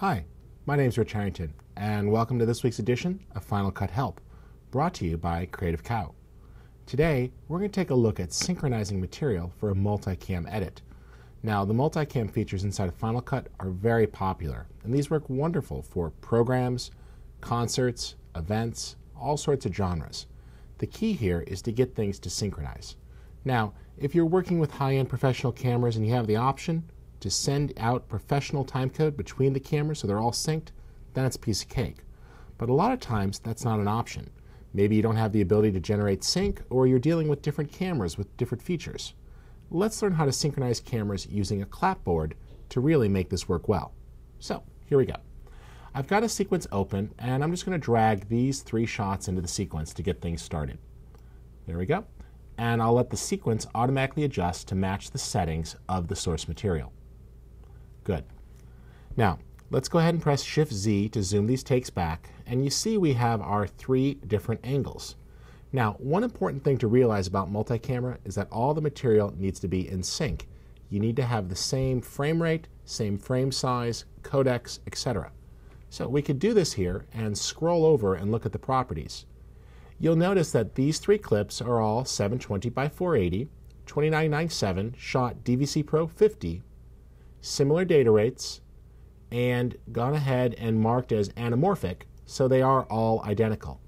Hi, my name is Rich Harrington, and welcome to this week's edition of Final Cut Help, brought to you by Creative Cow. Today, we're going to take a look at synchronizing material for a multicam edit. Now, the multicam features inside of Final Cut are very popular, and these work wonderful for programs, concerts, events, all sorts of genres. The key here is to get things to synchronize. Now, if you're working with high-end professional cameras and you have the option, to send out professional timecode between the cameras so they're all synced, then it's a piece of cake. But a lot of times that's not an option. Maybe you don't have the ability to generate sync or you're dealing with different cameras with different features. Let's learn how to synchronize cameras using a clapboard to really make this work well. So here we go. I've got a sequence open and I'm just going to drag these three shots into the sequence to get things started. There we go. And I'll let the sequence automatically adjust to match the settings of the source material. Good. Now, let's go ahead and press Shift Z to zoom these takes back, and you see we have our three different angles. Now, one important thing to realize about multi-camera is that all the material needs to be in sync. You need to have the same frame rate, same frame size, codecs, etc. So we could do this here and scroll over and look at the properties. You'll notice that these three clips are all 720 by 480, 2997 shot DVC Pro 50 similar data rates, and gone ahead and marked as anamorphic, so they are all identical.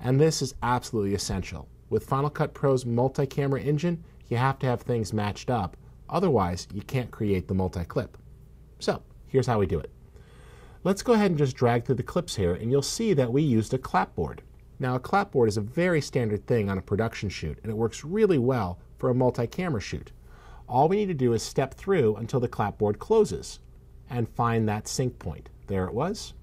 And this is absolutely essential. With Final Cut Pro's multi-camera engine, you have to have things matched up. Otherwise, you can't create the multi-clip. So, here's how we do it. Let's go ahead and just drag through the clips here, and you'll see that we used a clapboard. Now, a clapboard is a very standard thing on a production shoot, and it works really well for a multi-camera shoot. All we need to do is step through until the clapboard closes and find that sync point. There it was.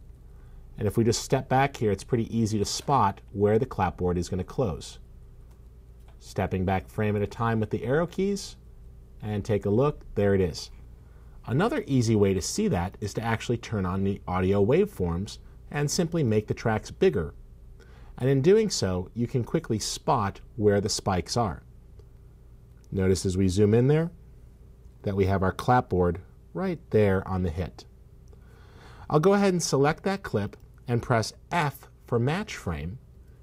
And if we just step back here, it's pretty easy to spot where the clapboard is going to close. Stepping back frame at a time with the arrow keys and take a look, there it is. Another easy way to see that is to actually turn on the audio waveforms and simply make the tracks bigger. And in doing so, you can quickly spot where the spikes are. Notice as we zoom in there that we have our clapboard right there on the hit. I'll go ahead and select that clip and press F for match frame.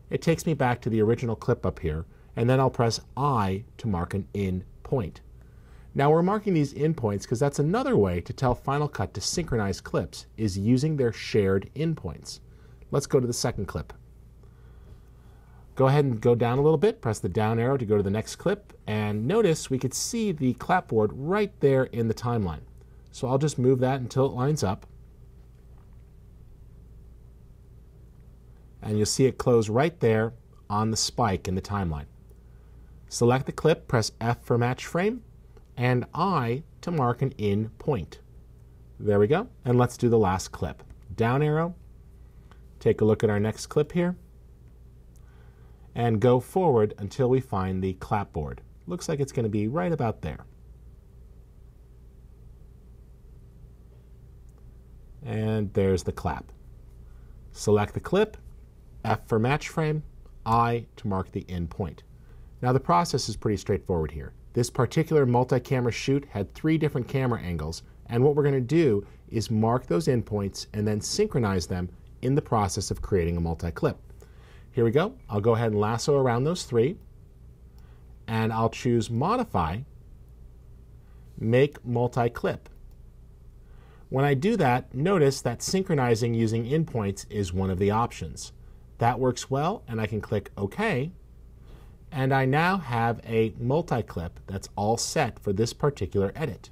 It takes me back to the original clip up here, and then I'll press I to mark an in point. Now we're marking these in points because that's another way to tell Final Cut to synchronize clips is using their shared in points. Let's go to the second clip. Go ahead and go down a little bit, press the down arrow to go to the next clip, and notice we could see the clapboard right there in the timeline. So I'll just move that until it lines up. And you'll see it close right there on the spike in the timeline. Select the clip, press F for match frame, and I to mark an in point. There we go. And let's do the last clip. Down arrow. Take a look at our next clip here and go forward until we find the clapboard. Looks like it's going to be right about there. And there's the clap. Select the clip, F for match frame, I to mark the in point. Now the process is pretty straightforward here. This particular multi-camera shoot had three different camera angles, and what we're going to do is mark those in points and then synchronize them in the process of creating a multi-clip. Here we go. I'll go ahead and lasso around those three. And I'll choose Modify, Make Multi-Clip. When I do that, notice that synchronizing using in points is one of the options. That works well, and I can click OK. And I now have a multi-clip that's all set for this particular edit.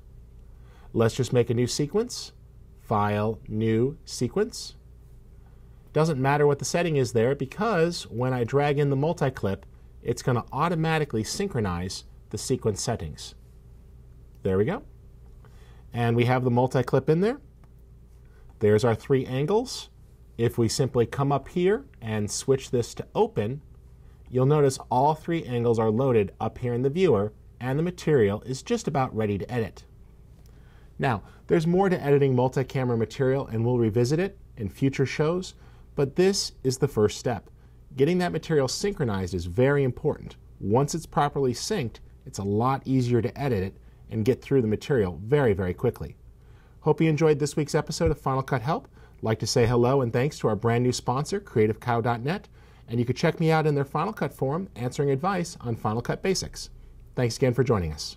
Let's just make a new sequence. File, New Sequence. Doesn't matter what the setting is there because when I drag in the multi-clip, it's going to automatically synchronize the sequence settings. There we go. And we have the multi-clip in there. There's our three angles. If we simply come up here and switch this to open, you'll notice all three angles are loaded up here in the viewer and the material is just about ready to edit. Now, there's more to editing multi-camera material and we'll revisit it in future shows, but this is the first step. Getting that material synchronized is very important. Once it's properly synced, it's a lot easier to edit it and get through the material very, very quickly. Hope you enjoyed this week's episode of Final Cut Help. I'd like to say hello and thanks to our brand new sponsor, CreativeCow.net, and you can check me out in their Final Cut forum answering advice on Final Cut basics. Thanks again for joining us.